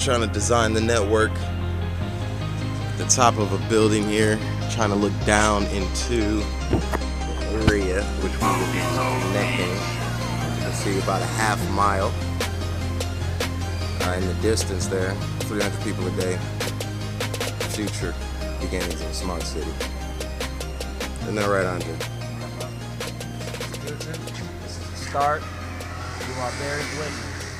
trying to design the network. The top of a building here, trying to look down into the area which we will be connecting. You can see about a half mile uh, in the distance there. 300 people a day. Future beginnings of a smart city. Isn't that right, Andre? This is the start. You are very witness.